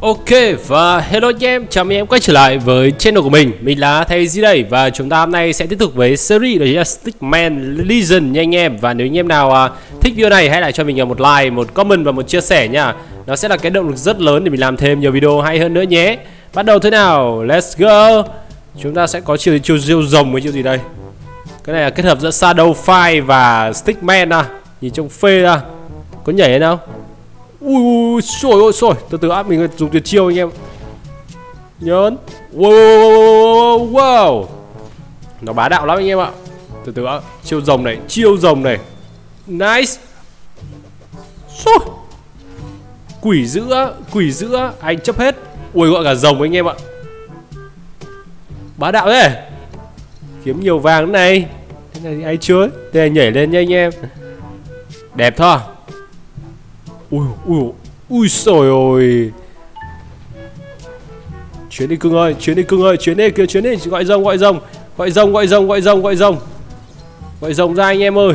Ok và hello anh em, chào mừng em quay trở lại với channel của mình. Mình là thầy Di đây và chúng ta hôm nay sẽ tiếp tục với series đó chính là Stickman Legion nha anh em. Và nếu anh em nào uh, thích video này hãy lại cho mình à, một like, một comment và một chia sẻ nha. Nó sẽ là cái động lực rất lớn để mình làm thêm nhiều video hay hơn nữa nhé. Bắt đầu thế nào, let's go. Chúng ta sẽ có chiều chiều diêu rồng với chiều gì đây? Cái này là kết hợp giữa Shadow Fight và Stickman à. Nhìn trông phê à Có nhảy hay không? Ui ui sôi ôi sôi Từ từ áp mình dùng tuyệt chiêu anh em. Nhớn. Wow, wow, wow, wow. Nó bá đạo lắm anh em ạ. Từ từ á Chiêu rồng này Chiêu rồng này. Nice. Sôi Quỷ giữa Quỷ giữa. Anh chấp hết. Ui gọi cả rồng anh em ạ. Bá đạo thế. Kiếm nhiều vàng này. Thế này thì ai chưa Thế này nhảy lên nha anh em. Đẹp thôi. Ui ui ui trời ôi Chuyến đi cưng ơi, chuyến đi cưng ơi, chuyến đi kìa, chuyến đi, gọi rồng, gọi rồng. Gọi rồng, gọi rồng, gọi rồng, gọi rồng. Gọi rồng ra anh em ơi.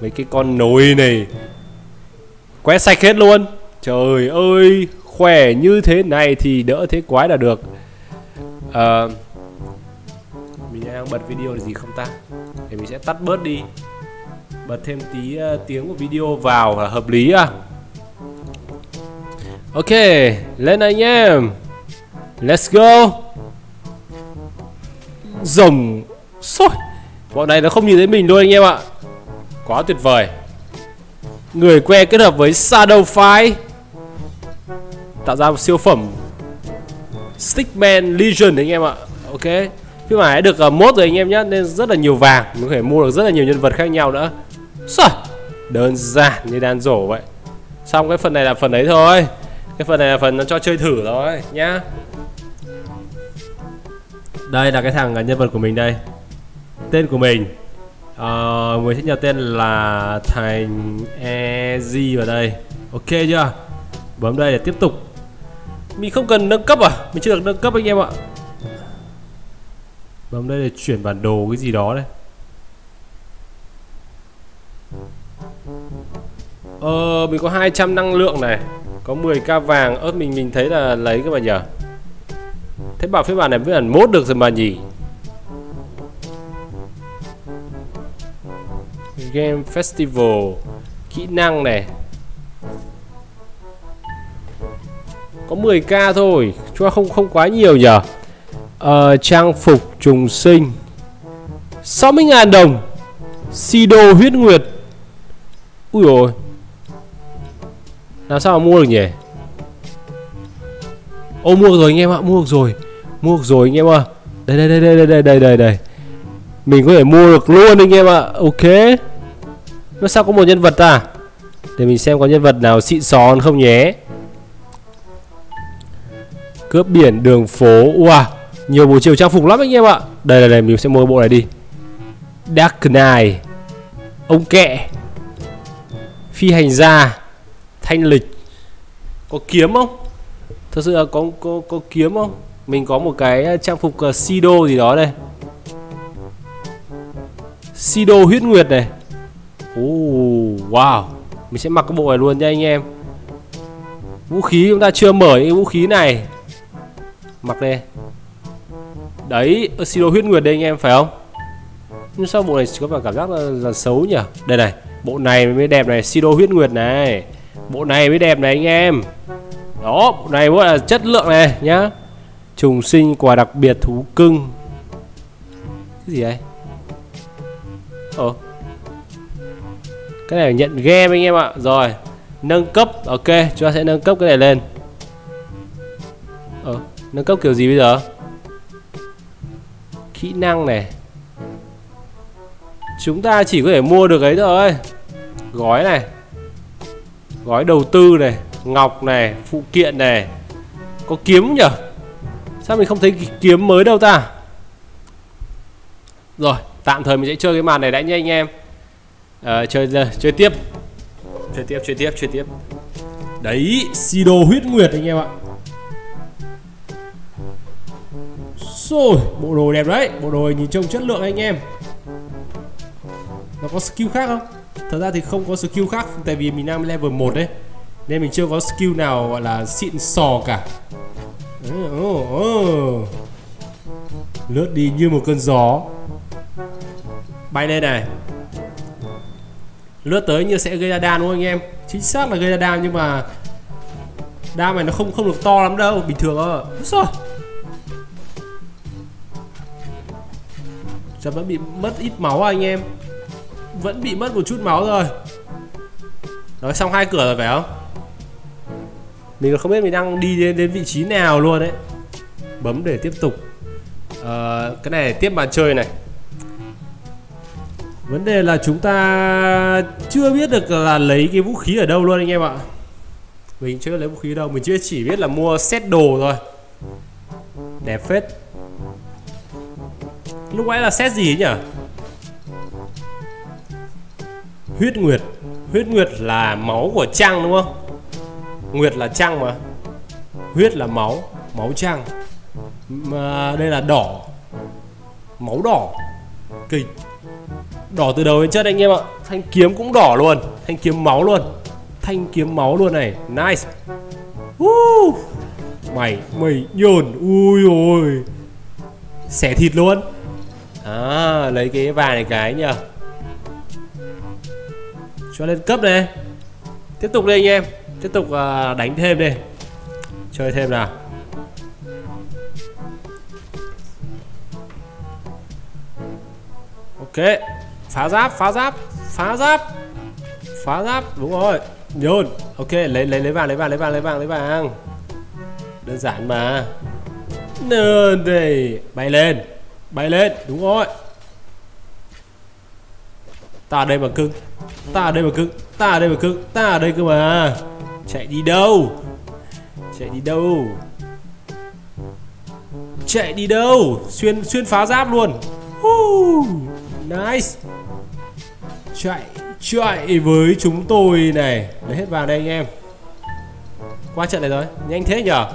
Mấy cái con nồi này. Quét sạch hết luôn. Trời ơi, khỏe như thế này thì đỡ thế quái là được. À, Mình đang bật video là gì không ta? Để mình sẽ tắt bớt đi. Bật thêm tí uh, tiếng của video vào là hợp lý à Ok, lên anh em. Let's go. Rồng. Xôi Bọn này nó không nhìn thấy mình luôn anh em ạ. Quá tuyệt vời. Người que kết hợp với Shadow Fire. Tạo ra một siêu phẩm. Stickman Legion anh em ạ. Ok Phiên bản ấy được uh, mốt rồi anh em nhé Nên rất là nhiều vàng. Mình có thể mua được rất là nhiều nhân vật khác nhau nữa. Xôi Đơn giản như đàn rổ vậy. Xong cái phần này là phần ấy thôi cái phần này là phần nó cho chơi thử thôi nhá. Đây là cái thằng nhân vật của mình đây. Tên của mình. Uh, người thích nhập tên là thành ez vào đây. Ok chưa? Bấm đây để tiếp tục. Mình không cần nâng cấp à? Mình chưa được nâng cấp anh em ạ. Bấm đây để chuyển bản đồ cái gì đó đây. Ờ mình có 200 năng lượng này có 10k vàng. Ớt mình mình thấy là lấy cái mà nhờ. Thế bảo phiên bản này mới hẳn mốt được rồi mà nhỉ? Game Festival. Kỹ năng này. Có 10k thôi. Cho không không quá nhiều nhờ. Ờ, Trang phục trùng sinh. 60.000 đồng. Sido huyết nguyệt. Ui rồi làm sao mà mua được nhỉ? Ô, mua rồi anh em ạ, Mua được rồi. Mua được rồi anh em ạ. Đây đây đây đây đây đây đây đây. Mình có thể mua được luôn anh em ạ. Ok. Nó sao có một nhân vật à? Để mình xem có nhân vật nào xịn xò không nhé Cướp biển, đường phố. Wow, Nhiều bộ chiều trang phục lắm anh em ạ. Đây đây đây, mình sẽ mua bộ này đi. Dark Knight. Ông kẹ. Phi hành gia thanh lịch. Có kiếm không? Thật sự là có có có kiếm không? Mình có một cái à, trang phục uh, sido gì đó đây. Sido huyết nguyệt này. Oh, wow. Mình sẽ mặc cái bộ này luôn nha anh em. Vũ khí chúng ta chưa mở những vũ khí này. Mặc đây. Đấy sido huyết nguyệt đây anh em phải không? Nhưng sao bộ này có vẻ cảm giác là, là xấu nhỉ? Đây này bộ này mới đẹp này sido huyết nguyệt này. Bộ này mới đẹp này anh em. Đó, bộ này mới là chất lượng này, nhá. Trùng sinh quà đặc biệt thú cưng. Cái gì đây ờ. Cái này nhận game anh em ạ. Rồi, Nâng cấp, Ok, chúng ta sẽ nâng cấp cái này lên. Ờ Nâng cấp kiểu gì bây giờ? Kỹ năng này. Chúng ta chỉ có thể mua được ấy thôi. Gói này gói đầu tư này ngọc này phụ kiện này. Có kiếm nhở sao mình không thấy kiếm mới đâu ta? Rồi tạm thời mình sẽ chơi cái màn này đã nhé anh em. À, chơi chơi tiếp. Chơi tiếp chơi tiếp chơi tiếp. Đấy sido huyết nguyệt anh em ạ. Rồi bộ đồ đẹp đấy. Bộ đồ nhìn trông chất lượng anh em. Nó có skill khác không? Thật ra thì không có skill khác Tại vì mình đang level 1 đấy. Nên mình chưa có skill nào gọi là xịn sò cả. Oh, oh. lướt đi như một cơn gió. Bay lên này. Lướt tới như sẽ gây ra đam đúng không anh em? Chính xác là gây ra đam nhưng mà đam này nó không không được to lắm đâu bình thường thôi. Sao Chắc vẫn bị mất ít máu à anh em. Vẫn bị mất một chút máu rồi. Rồi xong hai cửa rồi phải không? Mình còn không biết mình đang đi đến, đến vị trí nào luôn đấy Bấm để tiếp tục. À, Cái này tiếp màn chơi này. Vấn đề là chúng ta chưa biết được là lấy cái vũ khí ở đâu luôn anh em ạ. Mình chưa lấy vũ khí đâu Mình chưa chỉ biết là mua set đồ thôi. Đẹp phết. Lúc nãy là set gì ấy nhỉ Huyết Nguyệt. Huyết Nguyệt là máu của trăng đúng không? Nguyệt là trăng mà. Huyết là máu Máu trăng mà Đây là đỏ. Máu đỏ. Kinh Đỏ từ đầu đến chân anh em ạ. Thanh kiếm cũng đỏ luôn. Thanh kiếm máu luôn. Thanh kiếm máu luôn này. Nice. Uh. Mày Mày nhồn Ui ôi. Xẻ thịt luôn. À lấy cái vàng này cái nhờ. Cho lên cấp này Tiếp tục đi anh em. Tiếp tục uh, đánh thêm đi. Chơi thêm nào. Ok. Phá giáp phá giáp Phá giáp. Phá giáp đúng rồi. Nhôn Ok lấy lấy lấy vàng lấy vàng lấy vàng lấy vàng lấy vàng. Đơn giản mà. Nơn đây Bay lên. Bay lên, đúng rồi. Ta ở đây mà cưng. Ta ở đây mà cưng Ta ở đây mà cưng Ta ở đây cơ mà. Chạy đi đâu? Chạy đi đâu? Chạy đi đâu? Xuyên xuyên phá giáp luôn. Uh, Nice. Chạy Chạy với chúng tôi này. Lấy hết vàng đây anh em. Qua trận này rồi Nhanh thế nhở?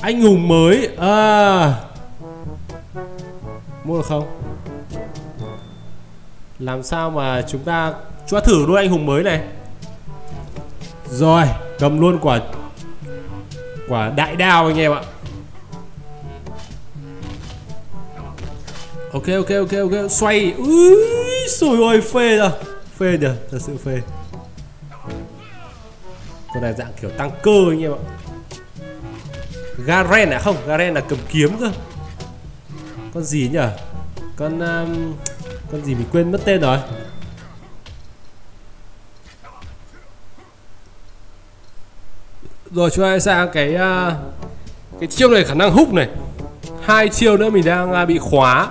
Anh hùng mới à. Mua được không? Làm sao mà chúng ta cho thử luôn anh hùng mới này? Rồi cầm luôn quả quả đại đao anh em ạ. Ok ok ok ok xoay. Ui xôi ôi phê rồi phê nhờ thật sự phê. Con này dạng kiểu tăng cơ anh em ạ. Garen à? Không Garen là cầm kiếm cơ. Con gì nhỉ Con um, con gì mình quên mất tên rồi? Rồi chúng ta sang cái uh, Cái chiêu này khả năng hút này. Hai chiêu nữa mình đang uh, bị khóa.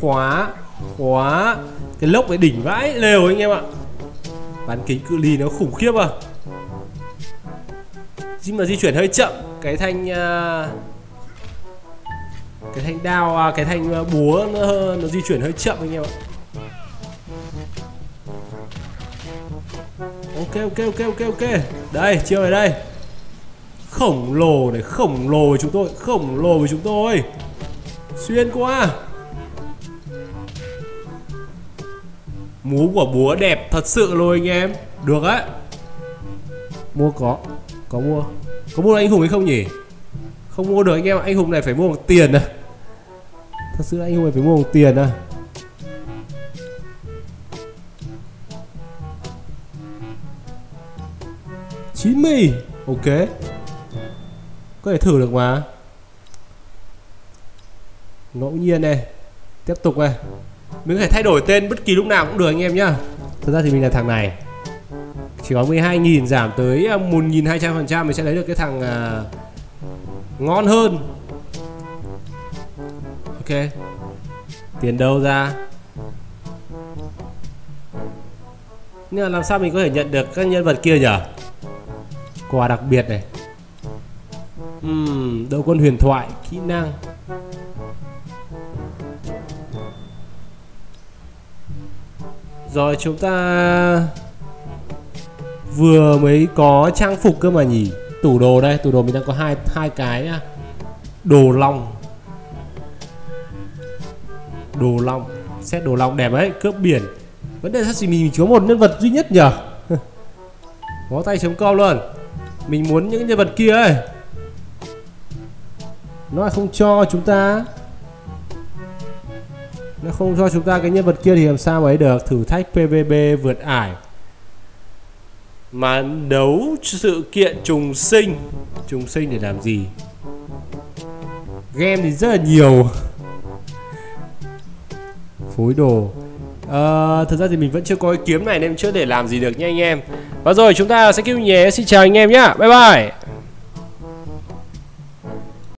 Khóa Khóa. Cái lốc cái đỉnh vãi lều anh em ạ. Bán kính cự ly nó khủng khiếp à. Nhưng mà di chuyển hơi chậm. Cái thanh uh, cái thanh đao à, cái thanh à, búa nó nó di chuyển hơi chậm anh em ạ. Ok ok ok ok ok. Đây, chiêu này đây. Khổng lồ này, khổng lồ với chúng tôi, khổng lồ với chúng tôi. Xuyên qua. Múa của búa đẹp thật sự luôn anh em. Được á. Mua có có mua. Có mua anh hùng hay không nhỉ? Không mua được anh em Anh hùng này phải mua bằng tiền à. Thật sự anh không phải phải mua bằng tiền à. Chín mươi Ok. Có thể thử được mà. Ngẫu nhiên này Tiếp tục này. Mình có thể thay đổi tên bất kỳ lúc nào cũng được anh em nhá. Thật ra thì mình là thằng này. Chỉ có 12.000 giảm tới à, 1.200% mình sẽ lấy được cái thằng uh, ngon hơn ok. Tiền đâu ra? Nhưng mà làm sao mình có thể nhận được các nhân vật kia nhỉ quà đặc biệt này. Uhm, đầu quân huyền thoại kỹ năng. Rồi chúng ta vừa mới có trang phục cơ mà nhỉ? Tủ đồ đây tủ đồ mình đang có hai hai cái đồ long đồ long. Xét đồ long đẹp đấy cướp biển. Vấn đề sashimi mình chỉ có một nhân vật duy nhất nhở? Bó tay chấm com luôn. Mình muốn những nhân vật kia ấy. Nó không cho chúng ta. Nó không cho chúng ta cái nhân vật kia thì làm sao mà ấy được? Thử thách pvp vượt ải. Mà đấu sự kiện trùng sinh. Trùng sinh để làm gì? Game thì rất là nhiều phối đồ. À, thật ra thì mình vẫn chưa có cái kiếm này nên chưa để làm gì được nha anh em. Và rồi chúng ta sẽ kêu nhé xin chào anh em nhá. Bye bye.